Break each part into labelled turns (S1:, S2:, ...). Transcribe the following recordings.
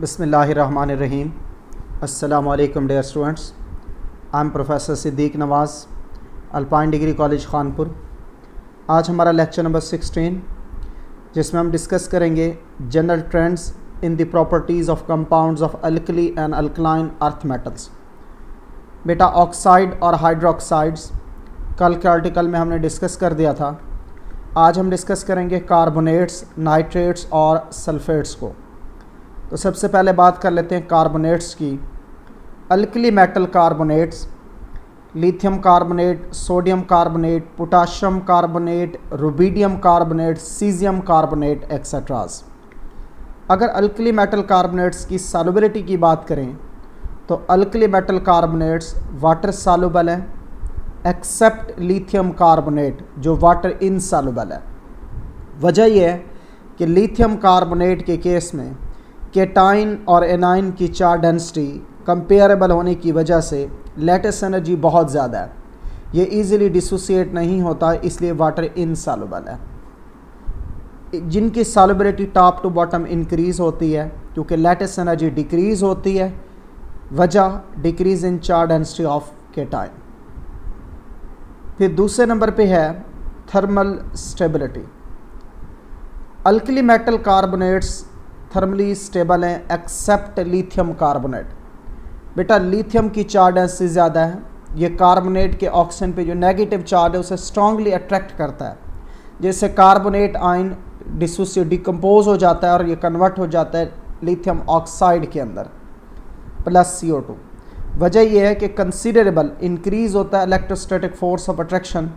S1: Bismillahirrahmanirrahim. Assalamu alaikum dear students. I am Professor Siddiq Nawaz, Alpine degree college Khanpur आज हमारा lecture number 16 जिसमें हम discuss करेंगे general trends in the properties of compounds of alkali and alkaline earth metals बेटा oxide और hydroxides कल के article में हमने डिस्कस कर दिया था आज हम डिस्कस करेंगे कार्बोनेट्स नाइट्रेट्स और सल्फेट्स को तो सबसे पहले बात कर लेते हैं कार्बोनेट्स की। Alkali metal carbonates, lithium carbonate, sodium carbonate, potassium carbonate, rubidium carbonate, caesium carbonate etceteras अगर अल्कली मेटल कार्बोनेट्स की सालुबिलिटी की बात करें तो alkali metal carbonates water soluble हैं, एक्सेप्ट लिथियम कार्बोनेट, जो वाटर इनसालुबल है। वजह यह है कि लिथियम कार्बोनेट के केस में केटाइन और एनाइन की चार डेंसिटी कंपेरेबल होने की वजह से लेटेस्ट एनर्जी बहुत ज़्यादा है। ये इजीली डिसोसिएट नहीं होता, इसलिए वाटर इनसालुबल है। जिनकी solubility top to bottom increase होती है, क्योंकि लेटेस्ट एनर्जी डिक्रीज़ होती है, वजह डिक्रीज़ इन चार डेंसिटी ऑफ़ केटाइन। फिर दूसरे नंबर पे है thermal stability alkali metal carbonates thermally stable हैं एक्सेप्ट लिथियम कार्बोनेट बेटा लिथियम की चार्ज डेंसिटी ज़्यादा है, ये कार्बोनेट के ऑक्सीजन पे जो नेगेटिव चार्ज है, उसे स्ट्रांगली अट्रैक्ट करता है. जैसे कार्बोनेट आइन डिसोसिएट डिकम्पोज हो जाता है और ये कन्वर्ट हो जाता है लिथियम ऑक्साइड के अंदर प्लस सी वजह यह है कि कंसिडरेबल इंक्रीज होता है electrostatic force of attraction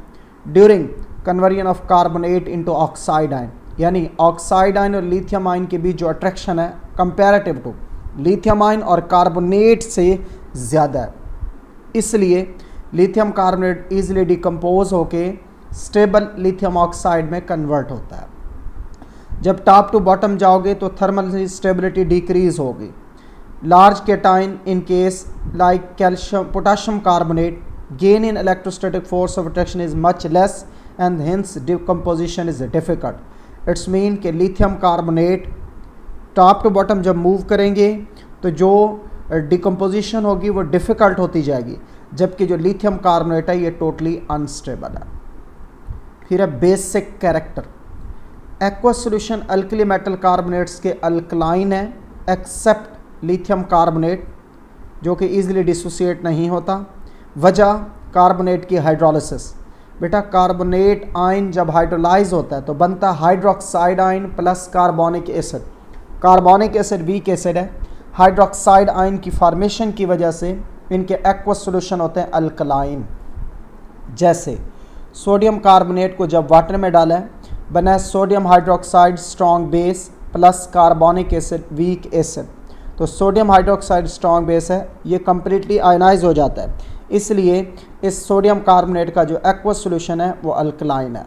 S1: during conversion of carbonate into oxide ion यानी ऑक्साइड आइन और लिथियम आइन के बीच जो अट्रैक्शन है कंपेरेटिव टू लिथियम आइन और कार्बोनेट से ज़्यादा है। इसलिए लिथियम कार्बोनेट ईजिली डिकम्पोज होके स्टेबल लिथियम ऑक्साइड में कन्वर्ट होता है। जब टॉप टू बॉटम जाओगे तो थर्मल स्टेबिलिटी डिक्रीज होगी। Large cation in case like calcium potassium carbonate gain in electrostatic force of attraction is much less and hence decomposition is difficult it's mean कि lithium carbonate top to bottom जब move करेंगे तो जो decomposition होगी वो difficult होती जाएगी, जबकि जो लिथियम कार्बोनेट है, ये टोटली अनस्टेबल है। फिर है basic character aqua solution alkali metal carbonates के अल्कलाइन है एक्सेप्ट लिथियम कार्बोनेट, जो कि ईजिली डिसोसिएट नहीं होता। वजह कार्बोनेट की हाइड्रोलिसिस बेटा कार्बोनेट आइन जब हाइड्रोलाइज होता है तो बनता है hydroxide ion plus carbonic acid carbonic acid weak acid है. हाइड्रोक्साइड आइन की फॉर्मेशन की वजह से इनके एक्वस सोल्यूशन होते हैं अल्कलाइन जैसे सोडियम कार्बोनेट को जब वाटर में डाला है बना sodium hydroxide strong base plus carbonic acid weak acid तो सोडियम हाइड्रोक्साइड स्ट्रॉन्ग बेस है, ये कम्प्लीटली आयनाइज हो जाता है. इसलिए इस सोडियम कार्बोनेट का जो एक्वस सोल्यूशन है, वो अल्कलाइन है।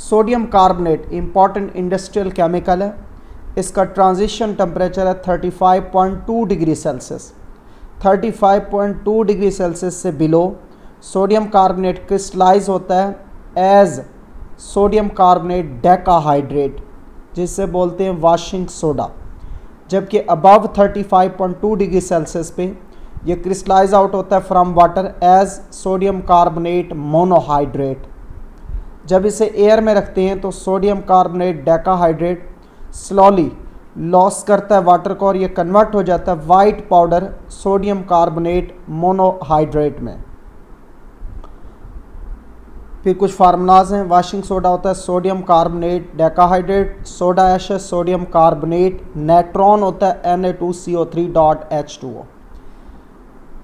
S1: Sodium carbonate important industrial chemical है। इसका ट्रांजिशन टेम्परेचर है 35.2 डिग्री सेल्सियस 35.2 डिग्री सेल्सियस से बिलो सोडियम कार्बोनेट क्रिस्टलाइज होता है एज सोडियम कार्बोनेट डेकाहाइड्रेट जिससे बोलते हैं वाशिंग सोडा जबकि अबव 35.2 डिग्री सेल्सियस पे ये क्रिस्टलाइज आउट होता है from water as sodium carbonate monohydrate. जब इसे एयर में रखते हैं तो sodium carbonate decahydrate slowly loss करता है वाटर को और ये कन्वर्ट हो जाता है white powder sodium carbonate monohydrate में। फिर कुछ फार्मूलाज हैं। वाशिंग सोडा होता है sodium carbonate decahydrate, soda ashes sodium carbonate, natron होता है N A two C O three dot H two O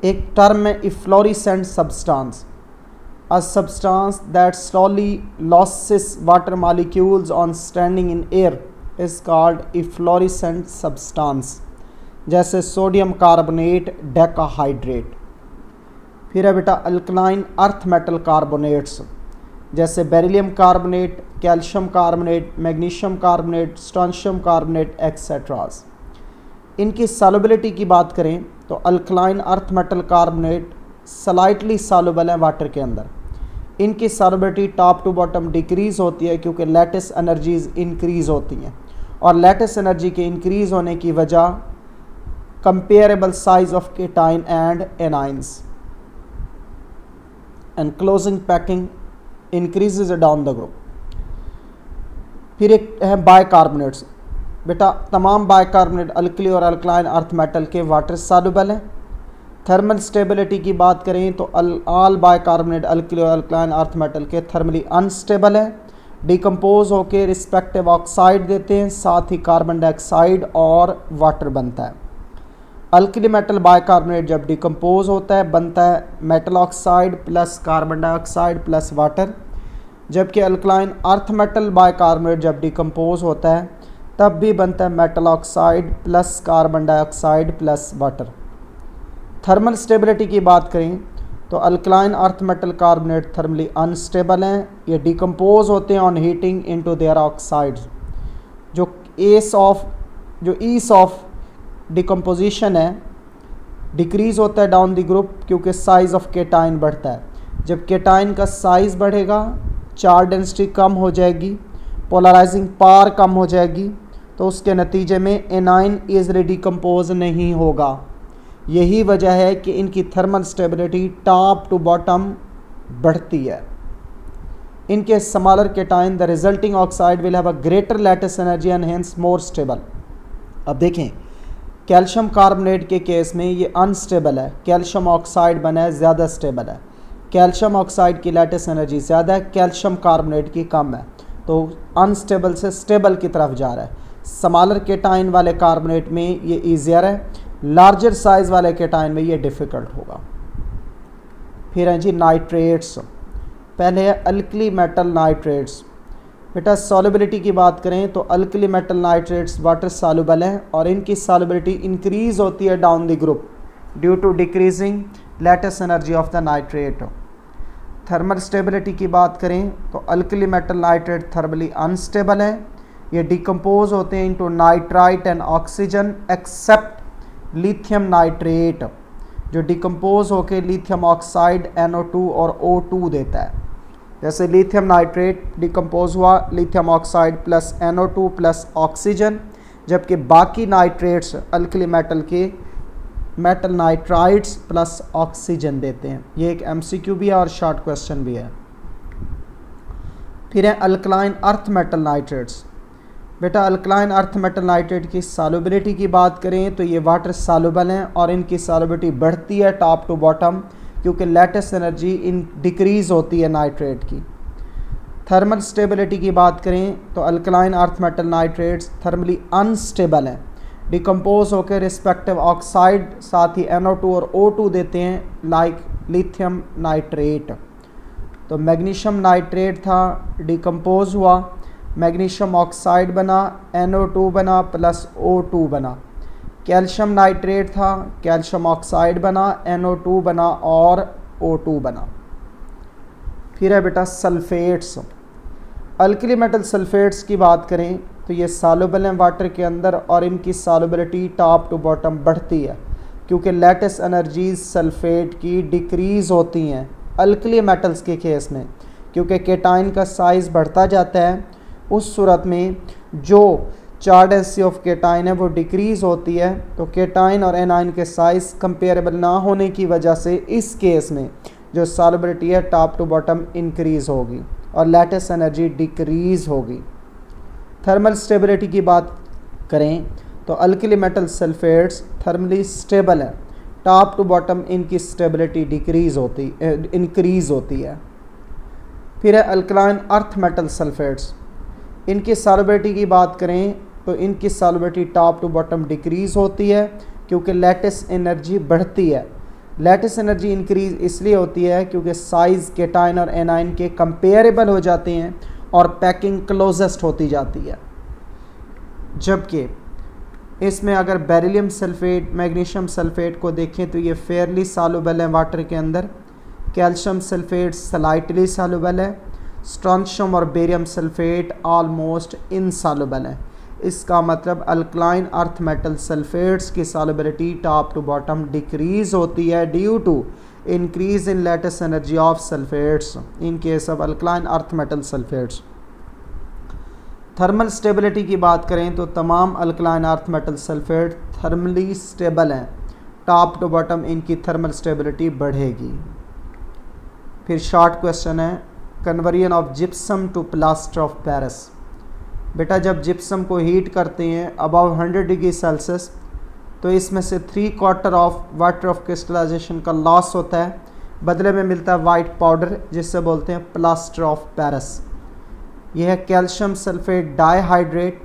S1: एक टर्म है efflorescent substance a substance that slowly loses water molecules on standing in air, is called efflorescent substance, जैसे sodium carbonate decahydrate फिर है बेटा alkaline earth metal carbonates जैसे beryllium carbonate calcium carbonate magnesium carbonate strontium carbonate etceteras इनकी solubility की बात करें तो alkaline earth metal carbonate slightly soluble है वाटर के अंदर। इनकी solubility top to bottom decrease होती है क्योंकि लेटेस्ट एनर्जीज इंक्रीज होती हैं। और लेटेस्ट एनर्जी के इंक्रीज होने की वजह comparable size of cation and anions and closing packing increases down the group फिर एक है बायकार्बोनेट्स बेटा, तमाम बायकार्बोनेट अल्कली और अल्कलाइन अर्थ मेटल के वाटर सालुबल हैं। थर्मल स्टेबिलिटी की बात करें तो ऑल बायकार्बोनेट अल्कली और अल्कलाइन अर्थ मेटल के थर्मली अनस्टेबल है। डिकम्पोज होकर रिस्पेक्टिव ऑक्साइड देते हैं, साथ ही कार्बन डाइऑक्साइड और वाटर बनता है। अल्कली मेटल बायकार्बोनेट जब डिकम्पोज होता है, बनता है metal oxide plus carbon dioxide plus water जबकि अल्कलाइन अर्थ मेटल बायकार्बोनेट जब डिकम्पोज होता है तब भी बनता है metal oxide plus carbon dioxide plus water thermal stability की बात करें तो alkaline earth metal carbonate thermally unstable हैं, ये डिकम्पोज होते हैं on heating into their oxides जो एस ऑफ़ जो ईस ऑफ़ डिकम्पोजिशन है डिक्रीज़ होता है डाउन द ग्रुप क्योंकि साइज़ ऑफ़ केटाइन बढ़ता है. जब केटाइन का साइज़ बढ़ेगा चार डेंसिटी कम हो जाएगी पोलराइजिंग पार कम हो जाएगी तो उसके नतीजे में एनाइन ईजली डिकम्पोज नहीं होगा। यही वजह है कि इनकी thermal stability top to bottom बढ़ती है। इनके smaller cation the resulting oxide will have a greater lattice energy and hence more stable अब देखें, कैल्शियम कार्बोनेट के केस में ये अनस्टेबल है। कैल्शियम ऑक्साइड बना है, ज़्यादा स्टेबल है। कैल्शियम ऑक्साइड की लेटेस्ट एनर्जी ज़्यादा है, कैल्शियम कार्बोनेट की कम है। तो अनस्टेबल से स्टेबल की तरफ़ जा रहा है। समालर केटाइन वाले कार्बोनेट में ये ईजियर है लार्जर साइज़ वाले केटाइन में ये डिफ़िकल्ट होगा। फिर हैं जी नाइट्रेट्स पहले है अल्कली मेटल नाइट्रेट्स बेटा सॉलिबिलिटी की बात करें तो alkali metal nitrates water soluble हैं और इनकी सॉलिबिलिटी इंक्रीज होती है down the group due to decreasing lattice energy of the nitrate thermal stability की बात करें तो alkali metal nitrate thermally unstable है। ये डिकम्पोज होते हैं into nitrite and oxygen except lithium nitrate जो डिकम्पोज होकर लिथियम ऑक्साइड NO2 और O2 देता है। जैसे लिथियम नाइट्रेट डिकम्पोज हुआ lithium oxide plus NO2 plus oxygen जबकि बाकी नाइट्रेट्स अल्कली मेटल के मेटल नाइट्राइड्स प्लस ऑक्सीजन देते हैं। ये एक एमसीक्यू भी है और शॉर्ट क्वेश्चन भी है। फिर है अल्कलाइन अर्थ मेटल नाइट्रेट्स बेटा अल्कलाइन अर्थ मेटल नाइट्रेट की सालुबिलिटी की बात करें तो ये वाटर सालुबल हैं और इनकी सालुबिलिटी बढ़ती है टॉप टू बॉटम क्योंकि लेटेस्ट एनर्जी इन डिक्रीज़ होती है नाइट्रेट की। थर्मल स्टेबिलिटी की बात करें तो alkaline earth metal nitrates thermally unstable हैं। डिकम्पोज होकर रिस्पेक्टिव ऑक्साइड साथ ही NO2 और O2 देते हैं लाइक लिथियम नाइट्रेट तो मैग्नीशियम नाइट्रेट था डिकम्पोज हुआ। मैग्नीशियम ऑक्साइड बना NO2 बना प्लस O2 बना। कैल्शियम नाइट्रेट था, कैल्शियम ऑक्साइड बना NO2 बना और O2 बना। फिर है बेटा सल्फेट्स। अल्कली मेटल सल्फेट्स की बात करें तो ये सालोबल हैं वाटर के अंदर और इनकी सालोबिलिटी टॉप टू बॉटम बढ़ती है, क्योंकि लेटेस्ट एनर्जीज सल्फेट की डिक्रीज़ होती हैं अल्कली मेटल्स के केस में, क्योंकि केटाइन का साइज़ बढ़ता जाता है उस सूरत में जो चार्ड एस ऑफ़ केटाइन है वो डिक्रीज़ होती है तो केटाइन और एनाइन के साइज़ कंपेरेबल ना होने की वजह से इस केस में जो सालबिलिटी है, टॉप टू बॉटम इंक्रीज़ होगी और लेटेस्ट एनर्जी डिक्रीज़ होगी। थर्मल स्टेबिलिटी की बात करें तो alkali metal sulphates thermally stable है, टॉप टू बॉटम इनकी स्टेबिलिटी डिक्रीज़ होती इंक्रीज़ होती है। फिर है अल्कलाइन अर्थ मेटल सल्फेट्स। इनकी सॉलिबिलिटी की बात करें तो इनकी solubility top to bottom decrease होती है, क्योंकि लेटेस्ट एनर्जी बढ़ती है। लेटेस्ट एनर्जी इंक्रीज इसलिए होती है क्योंकि साइज़ केटाइन और एनाइन के कंपेरेबल हो जाते हैं और पैकिंग क्लोजेस्ट होती जाती है। जबकि इसमें अगर बेरिलियम सल्फेट, मैग्नीशियम सल्फेट को देखें तो ये फेयरली सालुबल है वाटर के अंदर। कैल्शियम सल्फेट सलाइटली सालुबल है। स्ट्रॉन्शियम और बेरियम सल्फेट ऑलमोस्ट इनसालुबल है। इसका मतलब अल्कलाइन अर्थ मेटल सल्फेट्स की solubility top to bottom decrease होती है due to increase in lattice energy of sulphates in case of alkaline earth metal sulphates thermal stability की बात करें तो तमाम alkaline earth metal sulphate thermally stable हैं। Top to bottom इनकी thermal stability बढ़ेगी। फिर शॉर्ट क्वेश्चन है conversion of gypsum to plaster of Paris बेटा, जब जिप्सम को हीट करते हैं अबाव 100 डिग्री सेल्सियस तो इसमें से three quarter of water of crystallization का लॉस होता है। बदले में मिलता है वाइट पाउडर जिससे बोलते हैं प्लास्टर ऑफ़ पेरिस यह है calcium sulphate dihydrate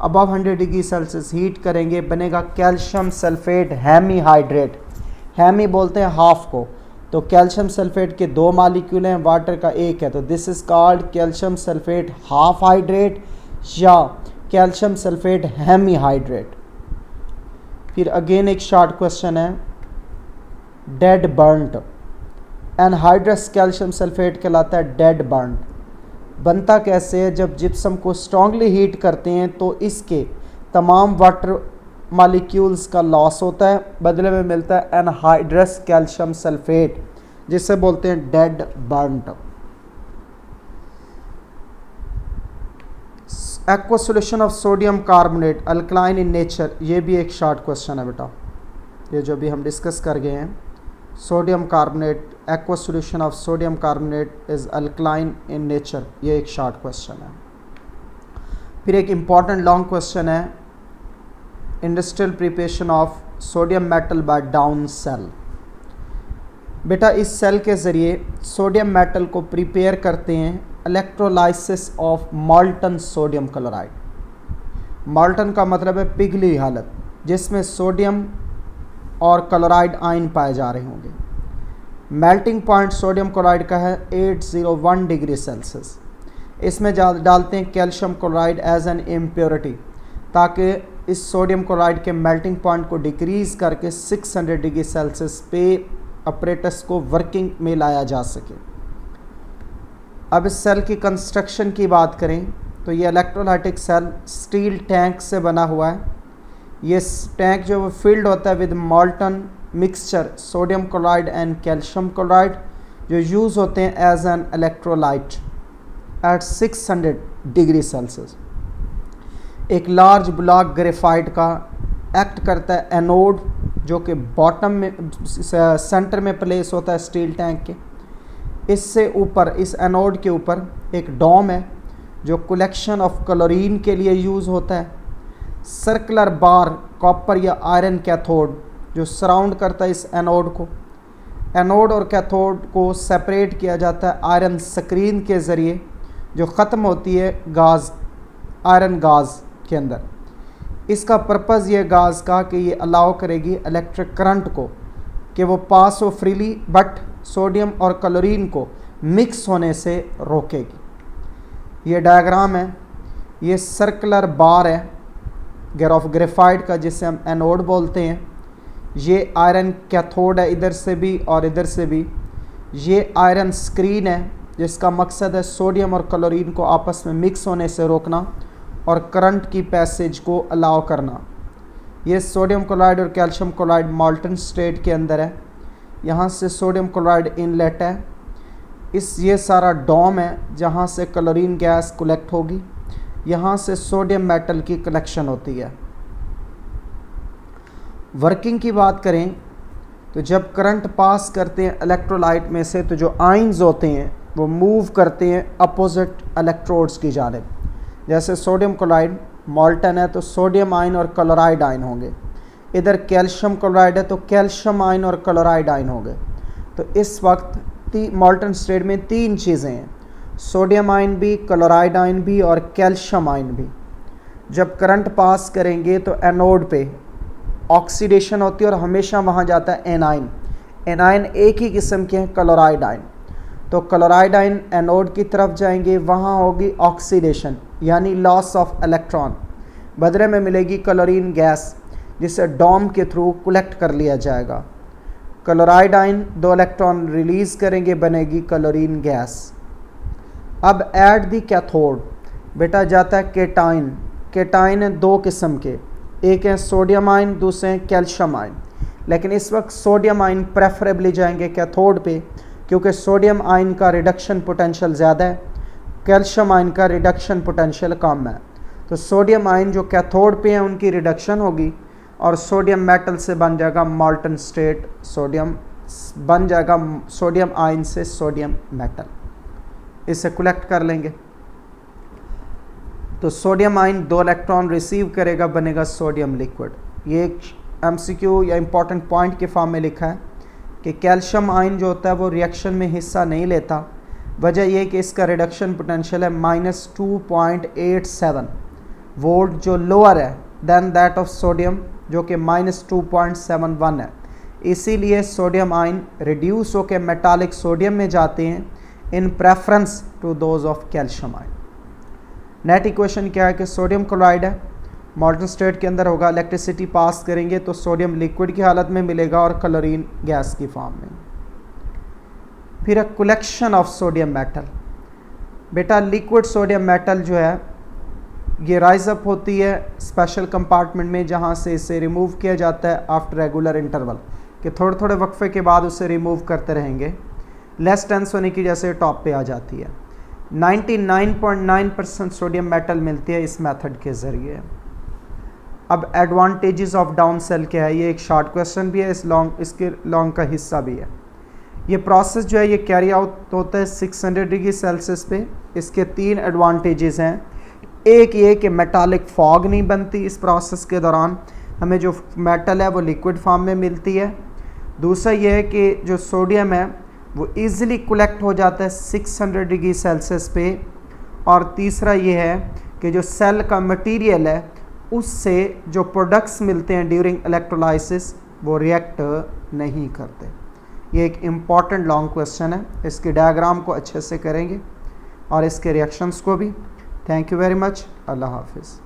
S1: above 100 degree Celsius heat करेंगे, बनेगा calcium sulphate hemi hydrate hemi बोलते हैं हाफ़ को। तो कैल्शियम सल्फेट के दो मालिक्यूल हैं, वाटर का एक है। तो this is called calcium sulphate half hydrate या कैल्शियम सल्फेट हैमी हाइड्रेट फिर अगेन एक शॉर्ट क्वेश्चन है dead burnt anhydrous calcium sulphate कहलाता है डेड बर्नट बनता कैसे है? जब जिप्सम को स्ट्रांगली हीट करते हैं तो इसके तमाम वाटर मालिक्यूल्स का लॉस होता है, बदले में मिलता है एनहाइड्रस कैल्शियम सल्फेट जिसे बोलते हैं dead burnt aqua solution of sodium carbonate alkaline in nature ये भी एक शॉर्ट क्वेश्चन है बेटा। ये जो भी हम डिस्कस कर गए हैं sodium carbonate aqua solution of sodium carbonate is alkaline in nature ये एक शॉर्ट क्वेश्चन है। फिर एक इंपॉर्टेंट लॉन्ग क्वेश्चन है industrial preparation of sodium metal by down cell बेटा, इस सेल के ज़रिए सोडियम मेटल को प्रिपेयर करते हैं electrolysis of molten sodium chloride molten का मतलब है पिघली हालत, जिसमें सोडियम और क्लोराइड आयन पाए जा रहे होंगे। मेल्टिंग पॉइंट सोडियम क्लोराइड का है 801 डिग्री सेल्सियस इसमें डालते हैं calcium chloride as an impurity ताकि इस सोडियम क्लोराइड के मेल्टिंग पॉइंट को डिक्रीज़ करके 600 डिग्री सेल्सियस पे ऑपरेटस को वर्किंग में लाया जा सके। अब इस सेल की कंस्ट्रक्शन की बात करें तो ये इलेक्ट्रोलाइटिक सेल स्टील टैंक से बना हुआ है। ये टैंक जो वो फिल्ड होता है with molten mixture sodium chloride and calcium chloride जो यूज़ होते हैं as an electrolyte at 600 degree Celsius. एक लार्ज ब्लॉक ग्रेफाइट का एक्ट करता है एनोड जो कि बॉटम में सेंटर में प्लेस होता है स्टील टैंक के। इससे ऊपर, इस एनोड के ऊपर एक डोम है, जो कलेक्शन ऑफ़ क्लोरीन के लिए यूज़ होता है। सर्कुलर बार कॉपर या आयरन कैथोड जो सराउंड करता है इस एनोड को। एनोड और कैथोड को सेपरेट किया जाता है आयरन स्क्रीन के ज़रिए, जो ख़त्म होती है गाज आयरन गाज के अंदर। इसका पर्पज़ ये गाज का कि ये अलाउ करेगी इलेक्ट्रिक करंट को कि वो पास हो फ्रीली बट सोडियम और क्लोरीन को मिक्स होने से रोकेगी। ये डायग्राम है, ये सर्कुलर बार है ग्राफ ग्रेफाइड का जिसे हम एनोड बोलते हैं। ये आयरन कैथोड है इधर से भी और इधर से भी। ये आयरन स्क्रीन है, जिसका मकसद है सोडियम और क्लोरीन को आपस में मिक्स होने से रोकना। और करंट की पैसेज को अलाउ करना। ये सोडियम क्लोराइड और कैल्शियम क्लोराइड मॉल्टन स्टेट के अंदर है। यहाँ से सोडियम क्लोराइड इनलेट है। इस, ये सारा डॉम है जहाँ से क्लोरीन गैस कलेक्ट होगी। यहाँ से सोडियम मेटल की कलेक्शन होती है। वर्किंग की बात करें तो जब करंट पास करते हैं इलेक्ट्रोलाइट में से तो जो आइंस होते हैं, वो मूव करते हैं अपोजिट इलेक्ट्रोड्स की जानब। जैसे सोडियम क्लोराइड मॉल्टन है तो सोडियम आयन और क्लोराइड आयन होंगे। इधर कैल्शियम क्लोराइड है तो कैल्शियम आयन और क्लोराइड आयन होंगे। तो इस वक्त मॉल्टन स्टेट में तीन चीज़ें हैं। सोडियम आयन भी, क्लोराइड आयन भी और कैल्शियम आयन भी। जब करंट पास करेंगे तो एनोड पे ऑक्सीडेशन होती है और हमेशा वहाँ जाता है एनाइन। एनाइन एक ही किस्म के हैं, क्लोराइड आयन। तो क्लोराइड आयन एनोड की तरफ़ जाएँगे, वहाँ होगी ऑक्सीडेशन, यानी लॉस ऑफ़ इलेक्ट्रॉन बदले में मिलेगी क्लोरीन गैस, जिसे डॉम के थ्रू कलेक्ट कर लिया जाएगा। क्लोराइड आयन दो इलेक्ट्रॉन रिलीज़ करेंगे, बनेगी क्लोरीन गैस। अब ऐड दी कैथोड बेटा जाता है केटाइन। केटाइन है दो किस्म के। एक है सोडियम आयन, दूसरे हैं कैल्शियम आयन। लेकिन इस वक्त सोडियम आयन प्रेफरेबली जाएँगे कैथोड पे। क्योंकि सोडियम आयन का रिडक्शन पोटेंशियल ज़्यादा है, कैल्शियम आयन का रिडक्शन पोटेंशियल कम है। तो सोडियम आयन जो कैथोड पे हैं, उनकी रिडक्शन होगी और सोडियम मेटल से बन जाएगा मॉल्टन स्टेट सोडियम बन जाएगा सोडियम आयन से सोडियम मेटल इसे कलेक्ट कर लेंगे। तो सोडियम आयन दो इलेक्ट्रॉन रिसीव करेगा, बनेगा सोडियम लिक्विड ये एक एमसीक्यू या इंपॉर्टेंट पॉइंट के फॉर्म में लिखा है। कि कैल्शियम आयन जो होता है वो रिएक्शन में हिस्सा नहीं लेता। वजह यह कि इसका रिडक्शन पोटेंशियल है minus two point eight seven volt जो लोअर है देन दैट ऑफ़ सोडियम जो कि minus two point seven one है। इसीलिए सोडियम आयन रिड्यूस होकर मेटालिक सोडियम में जाते हैं in preference to those of calcium ion net equation क्या है कि सोडियम क्लोराइड है? मॉडर्न स्टेट के अंदर होगा इलेक्ट्रिसिटी पास करेंगे तो सोडियम लिक्विड की हालत में मिलेगा और क्लोरीन गैस की फॉर्म में। फिर a collection of sodium metal बेटा लिक्विड सोडियम मेटल जो है, ये राइज अप होती है स्पेशल कंपार्टमेंट में जहाँ से इसे रिमूव किया जाता है आफ्टर रेगुलर इंटरवल कि थोड़े थोड़े वक्फे के बाद उसे रिमूव करते रहेंगे। लेस टेंस होने की जैसे टॉप पे आ जाती है। 99.9 परसेंट सोडियम मेटल मिलती है इस मेथड के ज़रिए। अब एडवांटेजेस ऑफ़ डाउन सेल क्या है? ये एक शॉर्ट क्वेश्चन भी है, इस लॉन्ग इसके लॉन्ग का हिस्सा भी है। ये प्रोसेस जो है, ये कैरी आउट होता है 600 डिग्री सेल्सियस पे। इसके तीन एडवांटेजेस हैं। एक ये कि मेटालिक फॉग नहीं बनती इस प्रोसेस के दौरान। हमें जो मेटल है, वो लिक्विड फॉर्म में मिलती है। दूसरा ये है कि जो सोडियम है, वो इजीली कलेक्ट हो जाता है 600 डिग्री सेल्सियस पे। और तीसरा ये है कि जो सेल का मटेरियल है उससे जो प्रोडक्ट्स मिलते हैं ड्यूरिंग इलेक्ट्रोलाइसिस वो रिएक्ट नहीं करते। ये एक इंपॉर्टेंट लॉन्ग क्वेश्चन है। इसके डायग्राम को अच्छे से करेंगे और इसके रिएक्शंस को भी। थैंक यू वेरी मच अल्लाह हाफिज़।